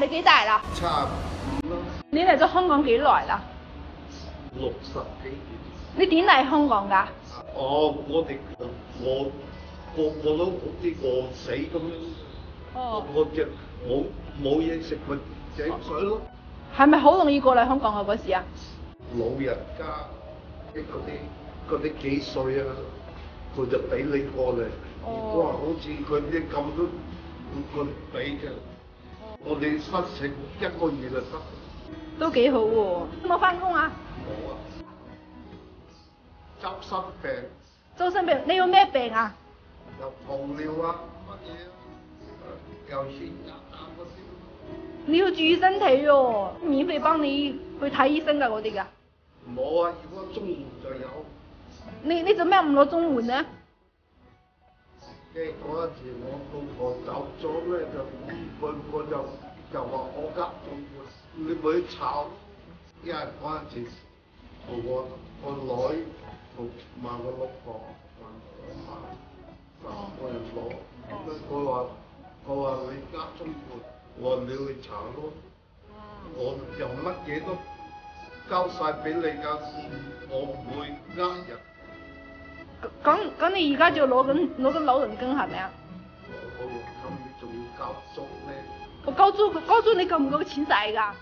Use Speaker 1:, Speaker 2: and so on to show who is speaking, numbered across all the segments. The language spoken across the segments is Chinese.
Speaker 1: 你幾大啦？
Speaker 2: 差五咯，
Speaker 1: 你嚟咗香港幾耐啦？
Speaker 2: 六十幾年。
Speaker 1: 你點嚟香港㗎？
Speaker 2: 哦，我哋我個個都好似餓死咁樣。
Speaker 1: 哦，
Speaker 2: 我只冇冇嘢食咪井水咯。
Speaker 1: 係咪好容易過嚟香港啊嗰時啊？
Speaker 2: 老人家啲嗰啲嗰啲幾歲啊，佢就俾你過嚟。
Speaker 1: 哦
Speaker 2: 如果話好似佢啲咁都唔佢俾嘅，我哋申請一個月就得。
Speaker 1: 都幾好喎。有冇翻工啊？
Speaker 2: 冇啊，周身病
Speaker 1: 周身病，你有咩病啊？
Speaker 2: 又糖尿啊，乜嘢啊，又血壓啊嗰啲。
Speaker 1: 你要注意身體喎、免費幫你去睇醫生㗎我哋㗎。
Speaker 2: 冇啊，如果中午就有。
Speaker 1: 你你做咩唔攞中援呢？
Speaker 2: 即係嗰陣時我老婆走咗咧，就佢佢就就話我家中，你唔去炒。因為嗰陣時同我我女同埋我老婆還我媽十個人攞，佢話佢話你家中，我你去炒咯，我又乜嘢都交晒俾你噶，我唔會呃人。
Speaker 1: 咁咁你而家就攞緊攞緊老人金係咪啊？
Speaker 2: 我我咁仲要交租咧？
Speaker 1: 我交租交租你夠唔夠錢使㗎？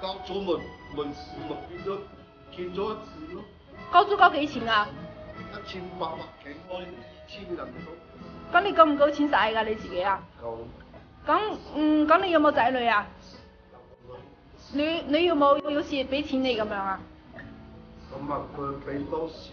Speaker 2: 交租咪咪咪变咗見咗一次咯，
Speaker 1: 交租交幾錢啊？
Speaker 2: 一千八百幾開二千人都
Speaker 1: 咁你夠唔夠錢使㗎你自己啊？
Speaker 2: 夠。
Speaker 1: 咁嗯咁你有冇仔女啊？
Speaker 2: 有
Speaker 1: 你你有冇有時俾錢你咁樣啊？
Speaker 2: 咁啊，佢俾多少？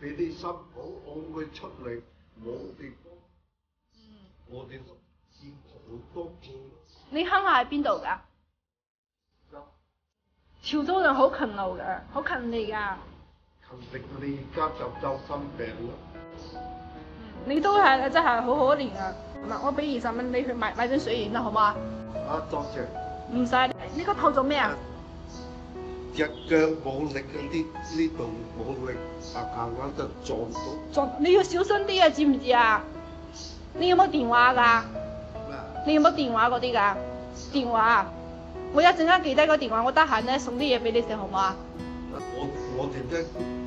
Speaker 1: 俾啲
Speaker 2: 新抱拱佢出嚟冇地方。
Speaker 1: 嗯，
Speaker 2: 我哋都見好多個
Speaker 1: 你鄉下喺邊度㗎？潮州人好勤勞㗎，好勤力㗎。
Speaker 2: 勤力，你而家就周身病啦。
Speaker 1: 你都係真係好可憐啊！嗱，我俾二十蚊你去買買樽水飲啦，好唔好啊？
Speaker 2: 啊，多謝。
Speaker 1: 唔使，你個頭做咩啊？
Speaker 2: 隻腳冇力嗰啲，呢度冇力，啊硬硬就撞到。
Speaker 1: 撞你要小心啲啊，知唔知啊？你有冇電話㗎？
Speaker 2: 咩啊？
Speaker 1: 你有冇電話嗰啲㗎？電話啊！我一陣間記低個電話，我得閒咧送啲嘢俾你食，好唔好啊？
Speaker 2: 我我哋咧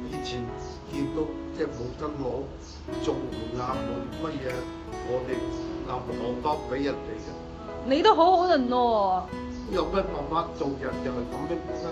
Speaker 2: 以前見到即係冇得攞綜援啊，冇乜嘢，我哋拿荷包俾人哋嘅。
Speaker 1: 你都好好人喎、
Speaker 2: 有咩辦法做人就係咁樣啦。